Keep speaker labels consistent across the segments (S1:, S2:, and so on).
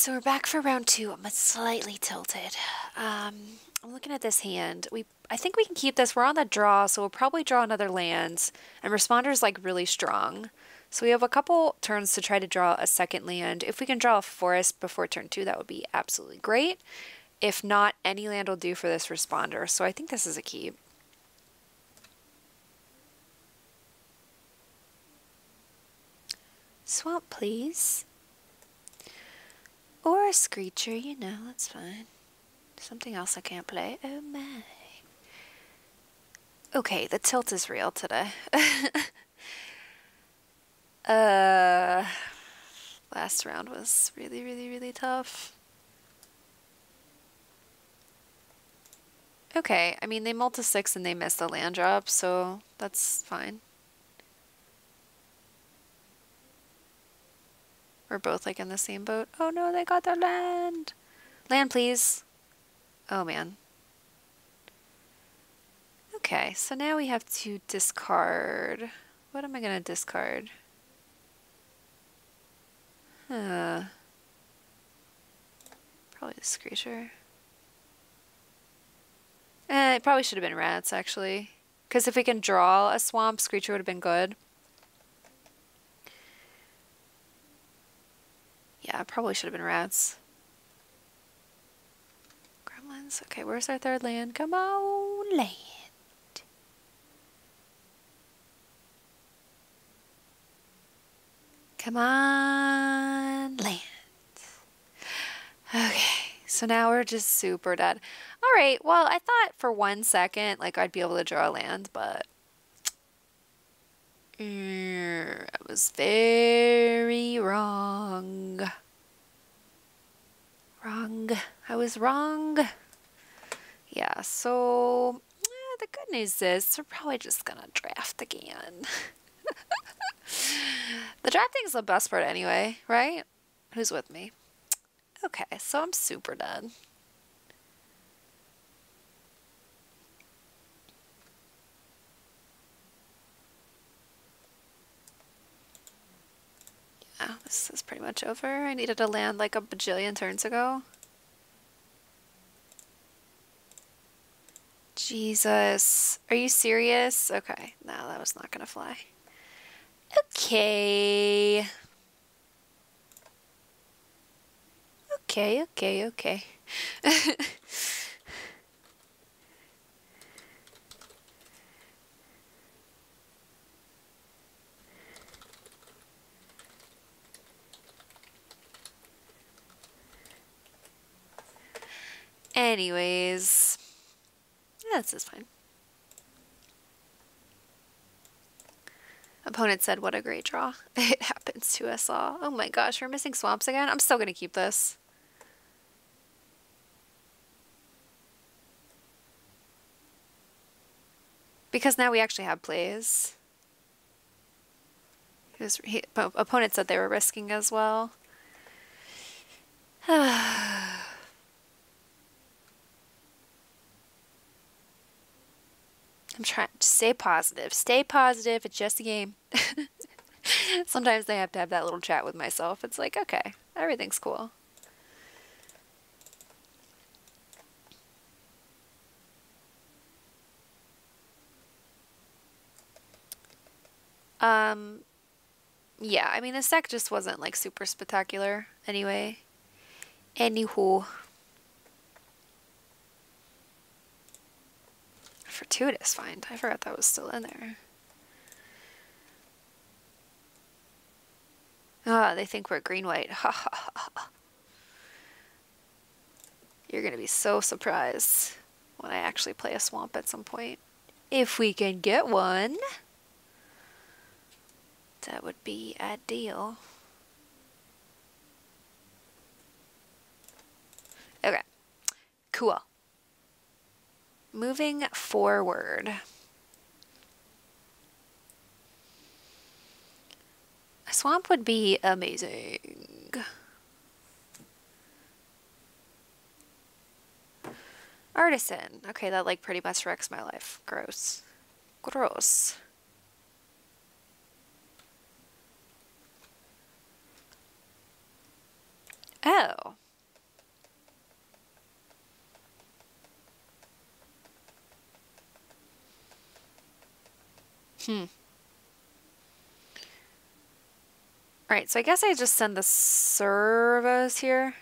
S1: so we're back for round two. I'm slightly tilted. Um, I'm looking at this hand. We, I think we can keep this. We're on the draw, so we'll probably draw another land. And Responder's like really strong. So we have a couple turns to try to draw a second land. If we can draw a forest before turn two, that would be absolutely great. If not, any land will do for this Responder. So I think this is a keep. Swamp, please. Or a Screecher, you know, that's fine. Something else I can't play. Oh my. Okay, the tilt is real today. uh, last round was really, really, really tough. Okay, I mean, they multi six and they missed the land drop, so that's fine. We're both like in the same boat. Oh no, they got their land. Land, please. Oh man. Okay, so now we have to discard. What am I going to discard? Probably the Screecher. Eh, it probably should have been rats, actually. Because if we can draw a swamp, Screecher would have been good. Yeah, probably should have been rats. Gremlins. Okay, where's our third land? Come on, land. Come on, land. Okay, so now we're just super dead. All right, well, I thought for one second, like, I'd be able to draw a land, but I was very wrong. Wrong. I was wrong. Yeah, so eh, the good news is we're probably just gonna draft again. the drafting is the best part anyway, right? Who's with me? Okay, so I'm super done. Oh, this is pretty much over. I needed to land like a bajillion turns ago. Jesus. Are you serious? Okay. No, that was not going to fly. Okay. Okay, okay, okay. Anyways, yeah, this is fine. Opponent said, what a great draw. It happens to us all. Oh my gosh, we're missing swamps again? I'm still going to keep this. Because now we actually have plays. He was, he, opponent said they were risking as well. I'm trying to stay positive. Stay positive. It's just a game. Sometimes I have to have that little chat with myself. It's like, okay, everything's cool. Um, yeah, I mean, the deck just wasn't like super spectacular anyway. Anywho. Fortuitous find. I forgot that was still in there. Ah, they think we're green-white. Ha ha ha. You're going to be so surprised when I actually play a swamp at some point. If we can get one, that would be ideal. Okay, cool. Moving forward. A swamp would be amazing. Artisan. Okay, that like pretty much wrecks my life. Gross. Gross. Oh. Hmm. Alright, so I guess I just send the servos here.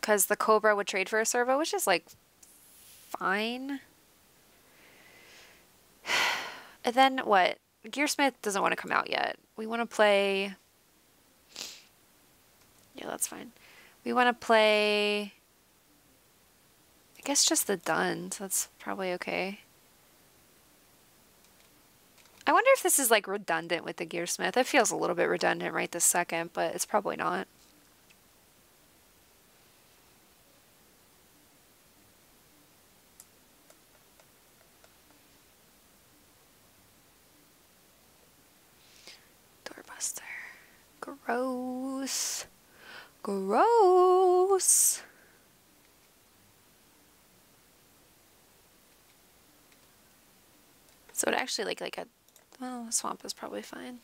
S1: Because the Cobra would trade for a servo, which is like fine. And then what? Gearsmith doesn't want to come out yet. We want to play... Yeah, that's fine. We want to play... I guess just the Dhund. That's probably okay. I wonder if this is like redundant with the Gearsmith. It feels a little bit redundant right this second, but it's probably not. Doorbuster. Gross. Gross. So it actually like like a well, a swamp is probably fine.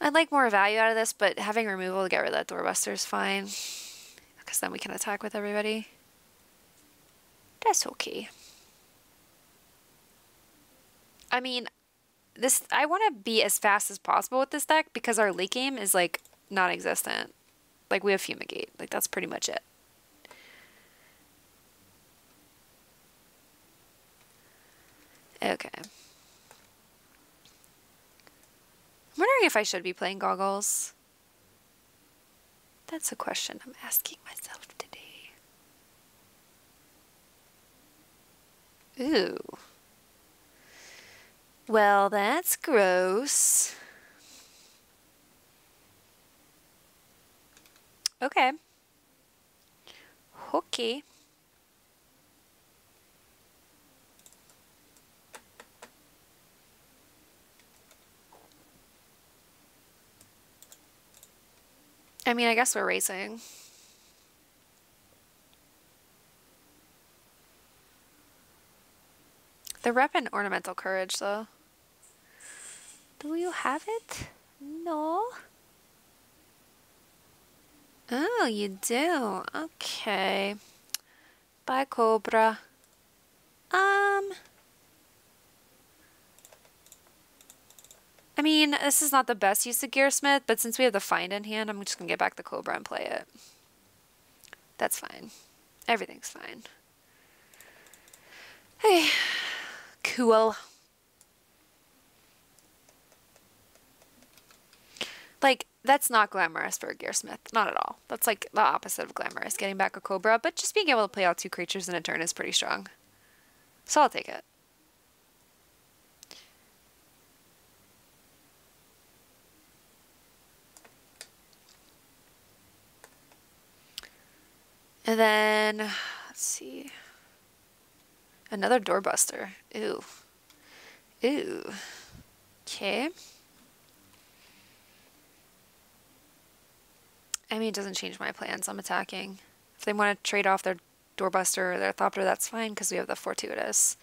S1: I'd like more value out of this, but having removal to get rid of that doorbuster is fine. Because then we can attack with everybody. That's okay. I mean, this I want to be as fast as possible with this deck because our late game is like non-existent. Like we have fumigate. Like that's pretty much it. Okay. I'm wondering if I should be playing goggles. That's a question I'm asking myself today. Ooh. Well, that's gross. Okay. Okay. I mean, I guess we're racing. The rep and ornamental courage, though. Do you have it? No. Oh, you do? Okay. Bye, Cobra. Um... I mean, this is not the best use of Gearsmith, but since we have the Find in hand, I'm just going to get back the Cobra and play it. That's fine. Everything's fine. Hey. Cool. Like, that's not glamorous for a Gearsmith. Not at all. That's like the opposite of glamorous, getting back a Cobra, but just being able to play out two creatures in a turn is pretty strong. So I'll take it. And then, let's see. Another doorbuster. Ooh. Ooh. Okay. I mean, it doesn't change my plans. I'm attacking. If they want to trade off their doorbuster or their thopter, that's fine because we have the fortuitous.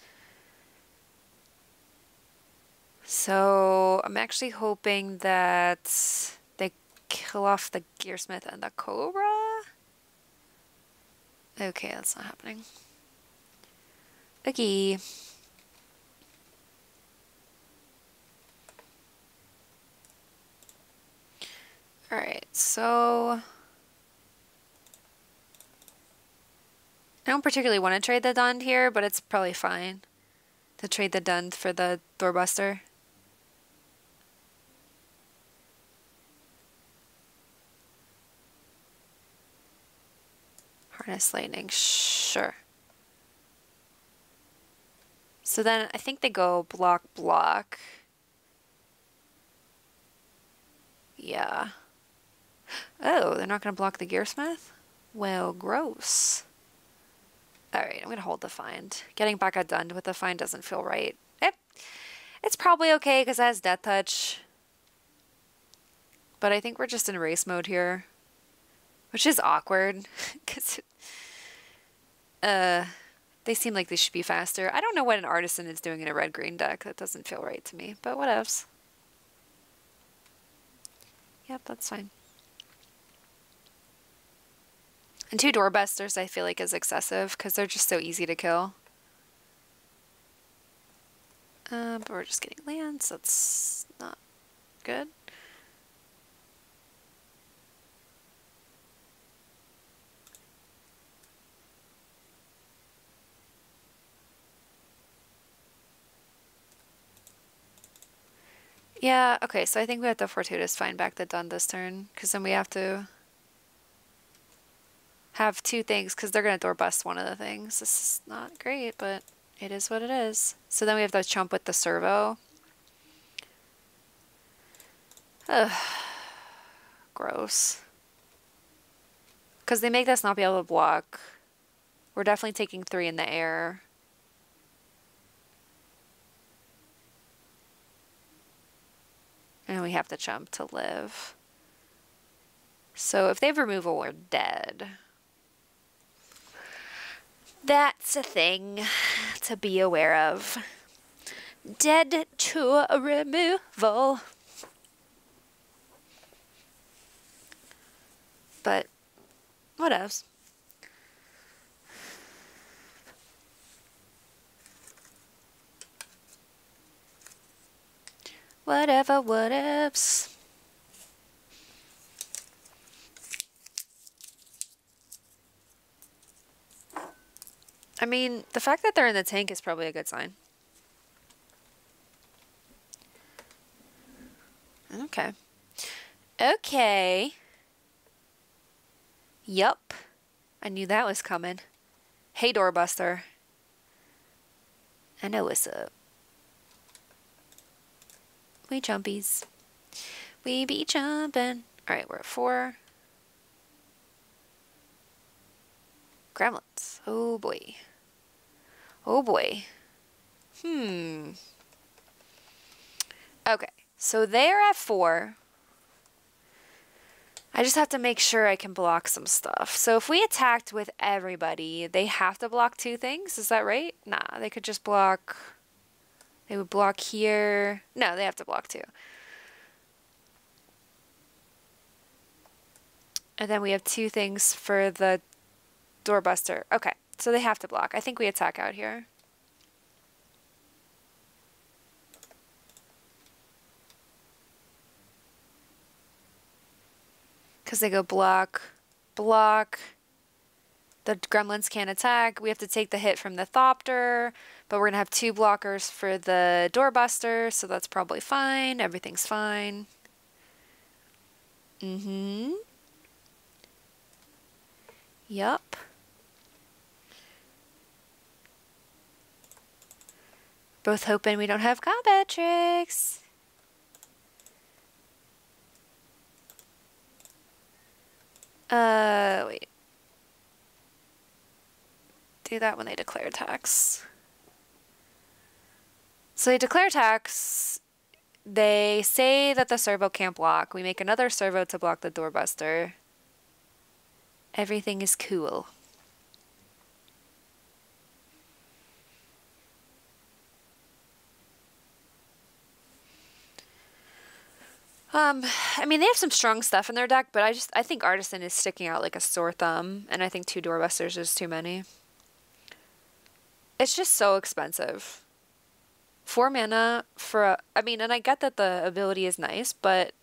S1: So I'm actually hoping that they kill off the Gearsmith and the Cobra. Okay, that's not happening. Okay. Alright, so... I don't particularly want to trade the Dhund here, but it's probably fine to trade the Dhund for the Doorbuster. Harness Lightning, sure. So then I think they go block, block. Yeah. Oh, they're not going to block the Gearsmith? Well, gross. Alright, I'm going to hold the find. Getting back a Dhund with the find doesn't feel right. It, it's probably okay because it has Death Touch. But I think we're just in race mode here. Which is awkward. Because, uh, They seem like they should be faster. I don't know what an artisan is doing in a red-green deck. That doesn't feel right to me, but what else? Yep, that's fine. And two doorbusters I feel like is excessive because they're just so easy to kill. Uh, but we're just getting lands. That's not good. Yeah, okay, so I think we have to Fortuitous find back the Dhund this turn, because then we have to have two things, because they're going to door bust one of the things. This is not great, but it is what it is. So then we have to chump with the servo. Ugh. Gross. Because they make us not be able to block. We're definitely taking three in the air. And we have to jump to live. So if they have removal, we're dead. That's a thing to be aware of. Dead to removal. But what else? Whatever, what ifs. I mean, the fact that they're in the tank is probably a good sign. Okay. Okay. Yup. I knew that was coming. Hey, doorbuster. I know what's up. We jumpies. We be jumping. Alright, we're at four. Gremlins. Oh boy. Oh boy. Hmm. Okay, so they're at four. I just have to make sure I can block some stuff. So if we attacked with everybody, they have to block two things. Is that right? Nah, they could just block... They would block here. No, they have to block two. And then we have two things for the doorbuster. Okay, so they have to block. I think we attack out here. Because they go block, block. The gremlins can't attack. We have to take the hit from the Thopter, but we're going to have two blockers for the doorbuster, so that's probably fine. Everything's fine. Mm-hmm. Yup. Both hoping we don't have combat tricks. Uh, wait. Do that when they declare tax. So they declare tax. They say that the servo can't block. We make another servo to block the doorbuster. Everything is cool. Um, I mean, they have some strong stuff in their deck, but I just I think Artisan is sticking out like a sore thumb, and I think two Doorbusters is too many. It's just so expensive. Four mana for a, I mean, and I get that the ability is nice, but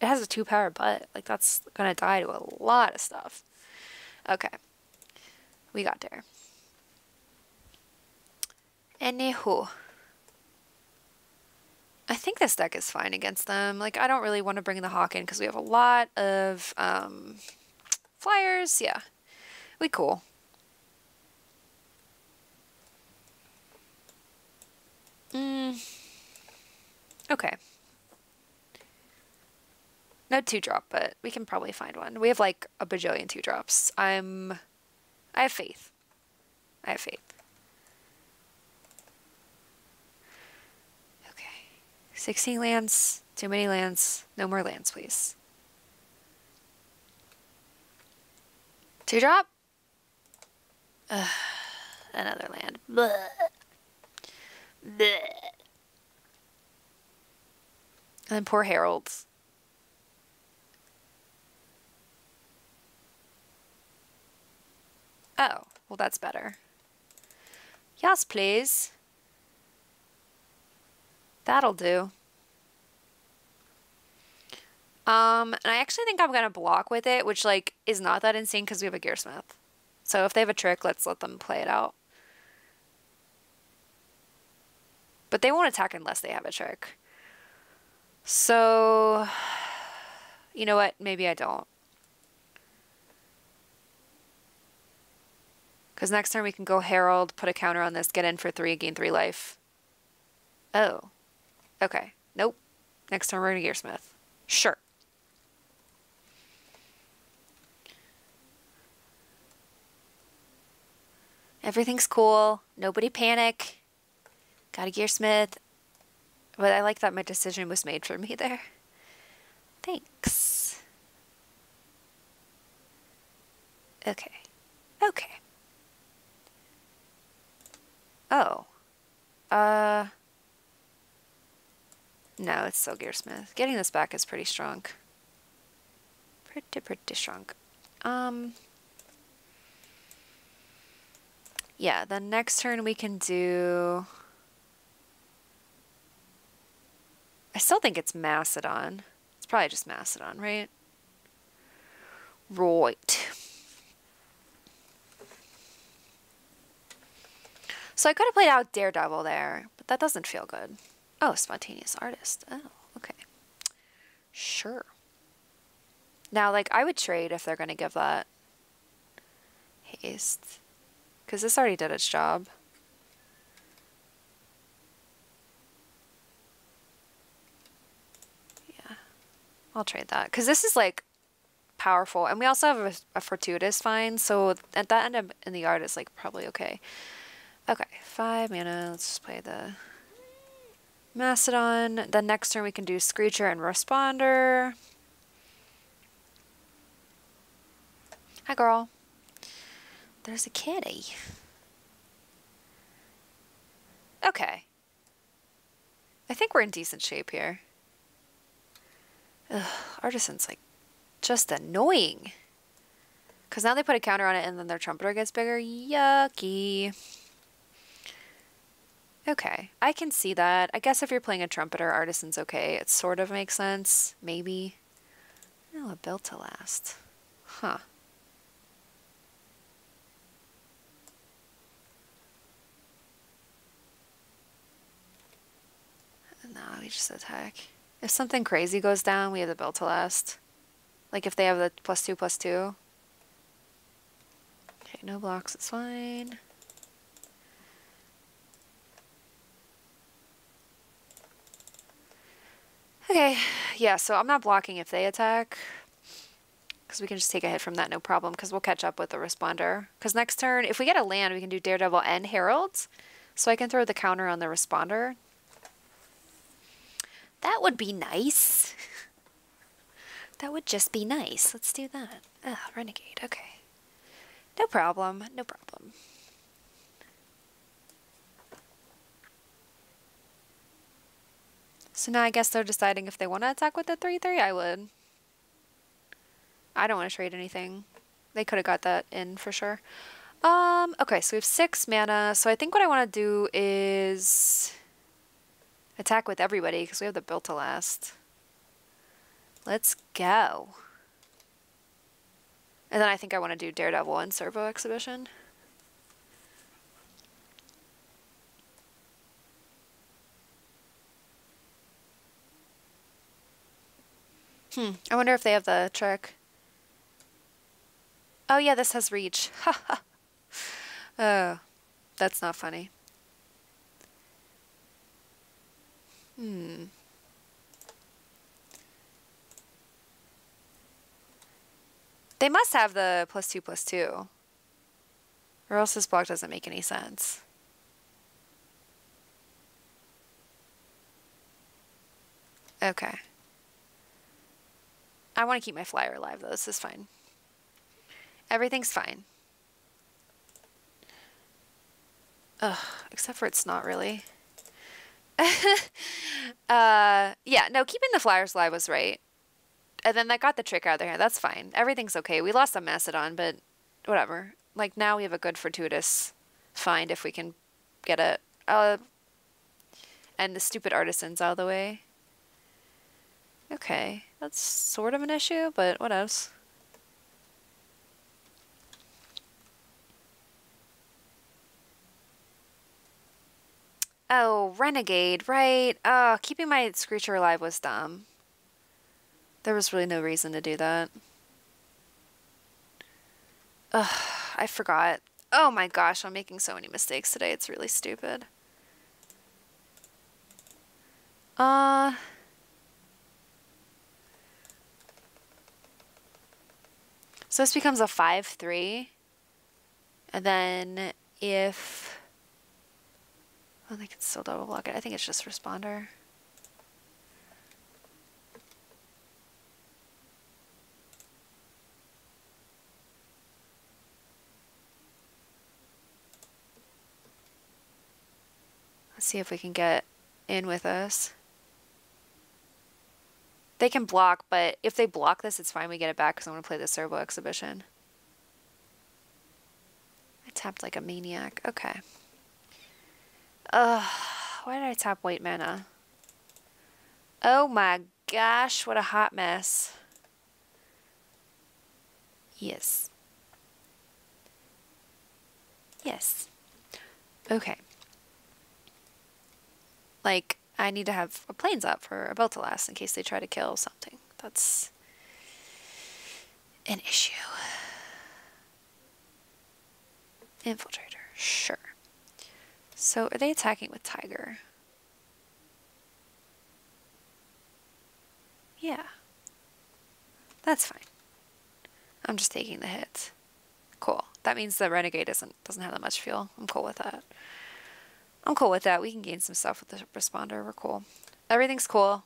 S1: it has a two power butt. Like, that's gonna die to a lot of stuff. Okay. We got there. Anywho. I think this deck is fine against them. Like, I don't really want to bring the Hawk in because we have a lot of um, flyers. Yeah, we cool. Mm. Okay. No two drop, but we can probably find one. We have like a bajillion two drops. I'm. I have faith. I have faith. 16 lands, too many lands, no more lands, please. Two drop? Ugh. another land. Bleh. Bleh. And then poor Herald's. Oh, well that's better. Yes, please. That'll do. Um, and I actually think I'm going to block with it, which, like, is not that insane because we have a Gearsmith. So if they have a trick, let's let them play it out. But they won't attack unless they have a trick. So, you know what? Maybe I don't. Because next turn we can go Herald, put a counter on this, get in for three, gain three life. Oh. Okay. Nope. Next time we're going to Gearsmith. Sure. Everything's cool. Nobody panic. Got a Gearsmith. But I like that my decision was made for me there. Thanks. Okay. Okay. Oh. Uh. No, it's still Gearsmith. Getting this back is pretty strong. Pretty, pretty strong. Um. Yeah, the next turn we can do... I still think it's Macedon. It's probably just Macedon, right? Right. So I could have played out Daredevil there, but that doesn't feel good. Oh, Spontaneous Artist. Oh, okay. Sure. Now, like, I would trade if they're going to give that haste. Because this already did its job. Yeah. I'll trade that. Because this is like powerful. And we also have a, a fortuitous find. So at that end of, in the art is like probably okay. Okay. Five mana. Let's just play the Macedon. The next turn we can do Screecher and Responder. Hi, girl. There's a kitty. Okay. I think we're in decent shape here. Ugh, Artisan's like just annoying. Because now they put a counter on it and then their trumpeter gets bigger. Yucky. Okay, I can see that. I guess if you're playing a trumpeter, Artisan's okay. It sort of makes sense. Maybe. Oh, a built to last. Huh. No, we just attack. If something crazy goes down, we have the build to last. Like if they have the plus two, plus two. Okay, no blocks, it's fine. Okay, yeah, so I'm not blocking if they attack. Because we can just take a hit from that, no problem, because we'll catch up with the responder. Because next turn, if we get a land, we can do Daredevil and Herald. So I can throw the counter on the responder. That would be nice. that would just be nice. Let's do that. Ah, Renegade. Okay. No problem. No problem. So now I guess they're deciding if they want to attack with the 3-3. I would. I don't want to trade anything. They could have got that in for sure. Um, okay, so we have six mana. So I think what I want to do is attack with everybody because we have the built to last. Let's go. And then I think I want to do Daredevil and Servo Exhibition. Hmm, I wonder if they have the trick. Oh yeah, this has reach. Ha Oh, that's not funny. Hmm. They must have the plus two plus two. Or else this block doesn't make any sense. Okay. I want to keep my flyer alive though. This is fine. Everything's fine. Ugh, except for it's not really. uh, yeah, no, keeping the Flyers alive was right. And then that got the trick out of their hand. That's fine. Everything's okay. We lost on Macedon, but whatever. Like, now we have a good fortuitous find if we can get it. Uh, and the stupid artisans out of the way. Okay, that's sort of an issue, but what else? Oh, Renegade, right. Oh, keeping my Screecher alive was dumb. There was really no reason to do that. Ugh, I forgot. Oh my gosh, I'm making so many mistakes today. It's really stupid. Uh... So this becomes a 5-3. And then if... Oh, they can still double block it. I think it's just responder. Let's see if we can get in with us. They can block, but if they block this, it's fine. We get it back because I want to play the Servo exhibition. I tapped like a maniac. Okay. Ugh. Why did I tap white mana? Oh my gosh, what a hot mess. Yes. Yes. Okay. Like, I need to have a planes up for a Built to Last in case they try to kill something. That's an issue. Infiltrator, sure. So are they attacking with Tiger? Yeah. That's fine. I'm just taking the hit. Cool. That means the Renegade doesn't doesn't have that much fuel. I'm cool with that. I'm cool with that. We can gain some stuff with the responder. We're cool. Everything's cool.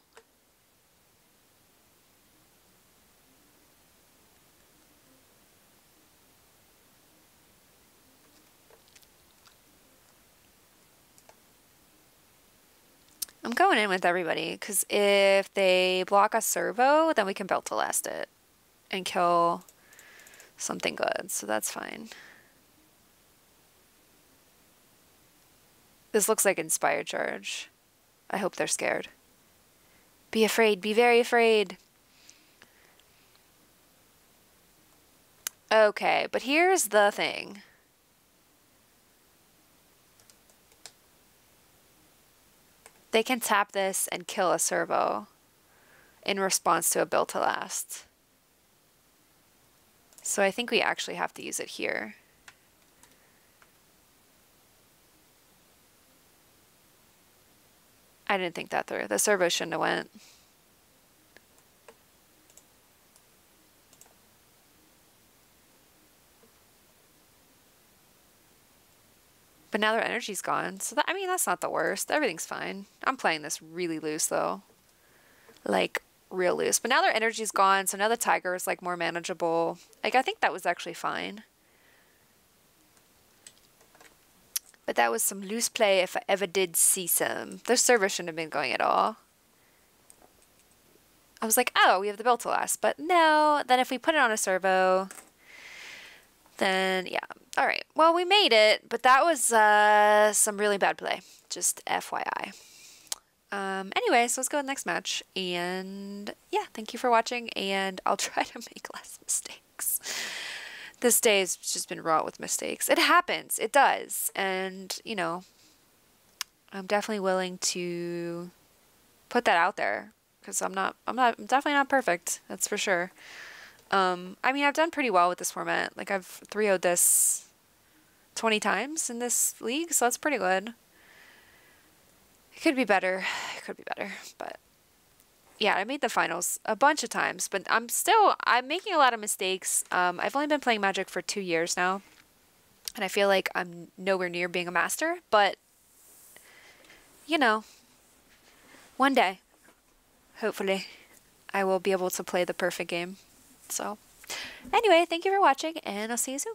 S1: I'm going in with everybody because if they block a servo, then we can Built to Last it and kill something good. So that's fine. This looks like inspired charge. I hope they're scared. Be afraid. Be very afraid. Okay, but here's the thing. They can tap this and kill a servo in response to a build to last. So I think we actually have to use it here. I didn't think that through. The servo shouldn't have went. But now their energy's gone. So, that, I mean, that's not the worst. Everything's fine. I'm playing this really loose, though. Like, real loose. But now their energy's gone, so now the tiger is, like, more manageable. Like, I think that was actually fine. But that was some loose play if I ever did see some. The server shouldn't have been going at all. I was like, oh, we have the build to last. But no, then if we put it on a servo, then yeah. All right. Well, we made it, but that was uh, some really bad play. Just FYI. Um, anyway, so let's go to the next match. And yeah, thank you for watching, and I'll try to make less mistakes this day has just been wrought with mistakes. It happens. It does. And, you know, I'm definitely willing to put that out there because I'm not, I'm not, I'm definitely not perfect. That's for sure. Um, I mean, I've done pretty well with this format. Like, I've 3 0 this 20 times in this league, so that's pretty good. It could be better. It could be better, but yeah, I made the finals a bunch of times, but I'm still I'm making a lot of mistakes. Um, I've only been playing Magic for two years now, and I feel like I'm nowhere near being a master. But you know, one day, hopefully, I will be able to play the perfect game. So, anyway, thank you for watching, and I'll see you soon.